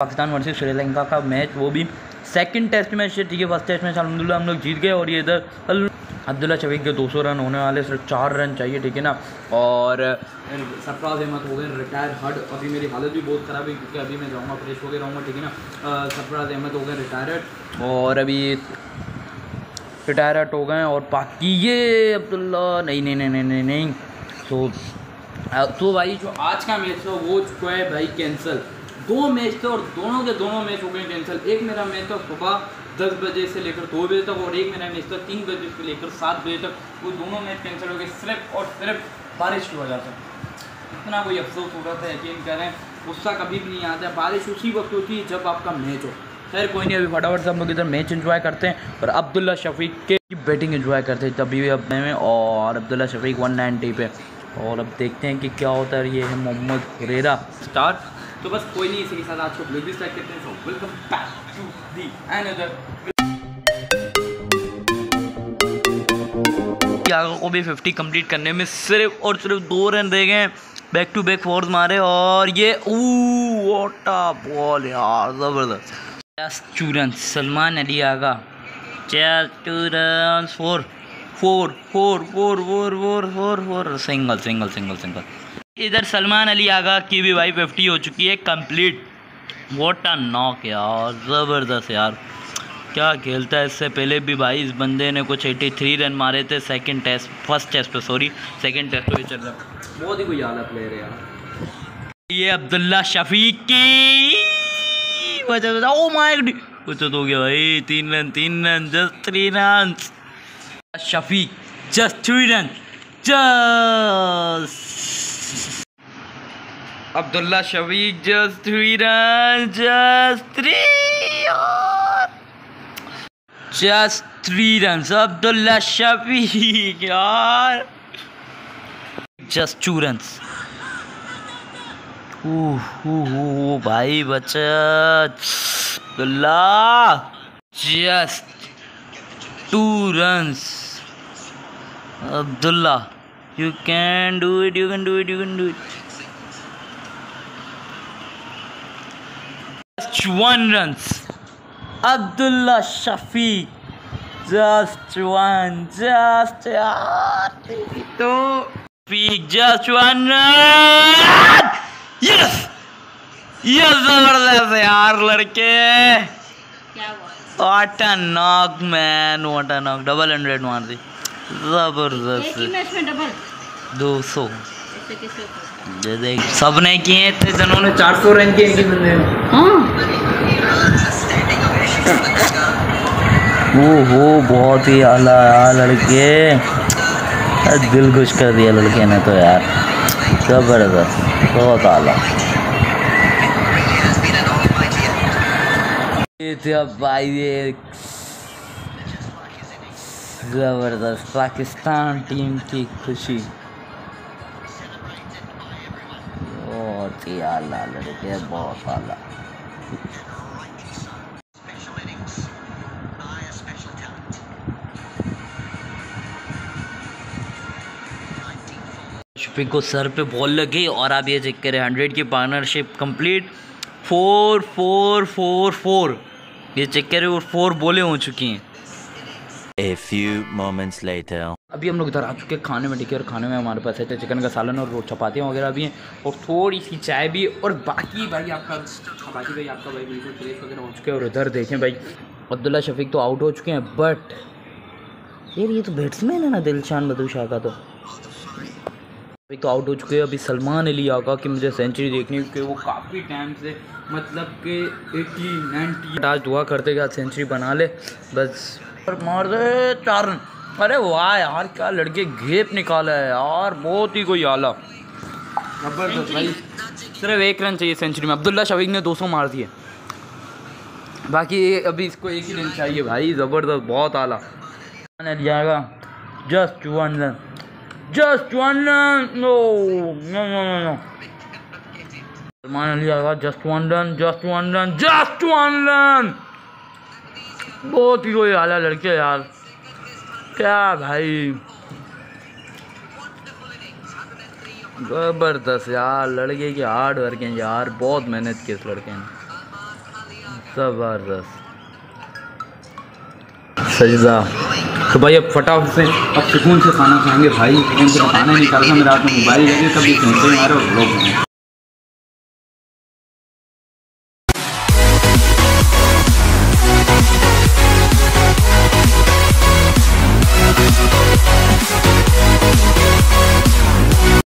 Pakistan versus Sri Lanka का match वो भी सेकंड टेस्ट मैच है ठीक है फ़र्स्ट टेस्ट मैच अलहमदिल्ला हम लोग जीत गए और ये इधर अब्दुल्ला शफीक के 200 रन होने वाले सिर्फ़ चार रन चाहिए ठीक है ना और सरफराज अहमद हो गए रिटायर हड अभी मेरी हालत भी बहुत ख़राब है क्योंकि अभी मैं जाऊँगा फ्रेश होकर रहूँगा ठीक है ना सरफराज अहमद हो गए रिटायर्ड और अभी रिटायर हट हो गए और बाकी ये अब्दुल्ला नहीं नहीं नहीं नहीं नहीं नहीं तो तो भाई जो आज का मैच था वो चुका है भाई कैंसिल दो मैच थे और दोनों के दोनों मैच हो गए कैंसिल एक मेरा मैच था सुबह दस बजे से लेकर दो बजे तक और एक मेरा मैच था तीन बजे से लेकर सात बजे तक। वो दोनों मैच कैंसिल हो गए, सिर्फ़ और सिर्फ़ बारिश की वजह से। इतना कोई अफसोस हो रहा था, यकीन करें, गुस्सा कभी भी नहीं आता बारिश उसी वक्त होती है जब आपका मैच हो। खैर, कोई नहीं, अभी फटाफट से हम लोग इधर मैच इन्जॉय करते हैं और अब्दुल्ला शफीक के बैटिंग इन्जॉय करते हैं तभी अब में और अब्दुल्ला शफीक वन नाइन्टी पे। और अब देखते हैं कि क्या होता है ये है मोहम्मद हुरेरा। स्टार्ट तो बस कोई नहीं, इसी के साथ आज को ब्लॉग भी स्टार्ट करते हैं। So welcome back to the another को भी 50 कंप्लीट करने में सिर्फ़ और सिर्फ़ दो रन रह गए बैक टू बैक फोर्स मारे और ये वोटा बॉल यार, ज़बरदस्त। To Salman Ali Agha. Just two run four four four four four four four four single single single single इधर सलमान अली आगा की भी भाई फिफ्टी हो चुकी है कंप्लीट वॉट आ नॉक यार ज़बरदस्त यार. क्या खेलता है इससे पहले भी भाई इस बंदे ने कुछ 83 रन मारे थे सेकंड टेस्ट फ़र्स्ट टेस्ट पे सॉरी सेकंड टेस्ट पे चल रहा बहुत ही कोई आला प्लेयर है यार. ये अब्दुल्ला शफीक की ओ माय कुछ तो हो गया भाई तीन रन तीन run just three run Shafique just three run just Abdullah Shabeek just वीरन just three just three run Abdullah Shafique यार। जस्ट टू रन भाई बचत। Abdullah. Just two run Abdullah. You can do it you can do it you can do it Just one runs. Abdullah Shafiq. Just one. Just two. Shafiq. Just one run. Yes. ये ज़बरदस्त यार लड़के what a knock man what a knock double hundred मार दी ज़बरदस्त। दो सौ। सबने किए थे जिन्होंने चार सौ रन किए बंदे हाँ। वो हो बहुत ही आला यार लड़के। दिल खुश कर दिया लड़के ने तो यार। ज़बरदस्त बहुत आला। ये थे अब भाई ये ज़बरदस्त पाकिस्तान टीम की खुशी। बहुत ही आला लड़के, बहुत आला। को सर पे बॉल लग और आप ये चेक करें, हंड्रेड की partnership complete four four four four ये चेक करें और फोर बोले हो चुकी हैं। A few moments later. अभी हम लोग इधर आ चुके हैं खाने में, ठीक है? और खाने में हमारे पास है चिकन का सालन और चपातियाँ वगैरह भी हैं और थोड़ी सी चाय भी और बाकी भाई आपका बाकी भाई, आपका भाई बिल्कुल फ्रेश वगैरह हो चुके हैं और इधर देखें भाई, अब्दुल्ला शफीक तो आउट हो चुके हैं बट यार ये तो बैट्समैन है ना, दिलशान बदू शाह का तो। अभी तो आउट हो चुके हैं, अभी सलमान अली आका की मुझे सेंचुरी देखनी क्योंकि वो काफ़ी टाइम से मतलब कि एटी नाइनटी आज दुआ करते कि आज सेंचुरी बना ले, बस। मार दे चार अरे वाह यार क्या लड़के घेप निकाला है यार बहुत ही कोई आला। ज़बरदस्त भाई। सिर्फ़ एक रन चाहिए सेंचुरी में। अब्दुल्ला शफीक ने 200 मार दिए। बाकी अभी इसको एक ही रन चाहिए भाई ज़बरदस्त बहुत आला। जाएगा। Just one run. Just one run. No, no, no, no, no. Salman Ali Agha just one run just one run just one run. बहुत ही कोई आला लड़के यार। क्या भाई? ज़बरदस्त यार, लड़के की हार्ड वर्क है यार, बहुत मेहनत की इस लड़के ने। ज़बरदस्त। सजदा तो भाई अब फटाफट से, अब सुकून से खाना खाएँगे भाई। सुकून से खाना निकालना मेरा हाथ में मोबाइल लगे कभी सुनते हैं यार लोग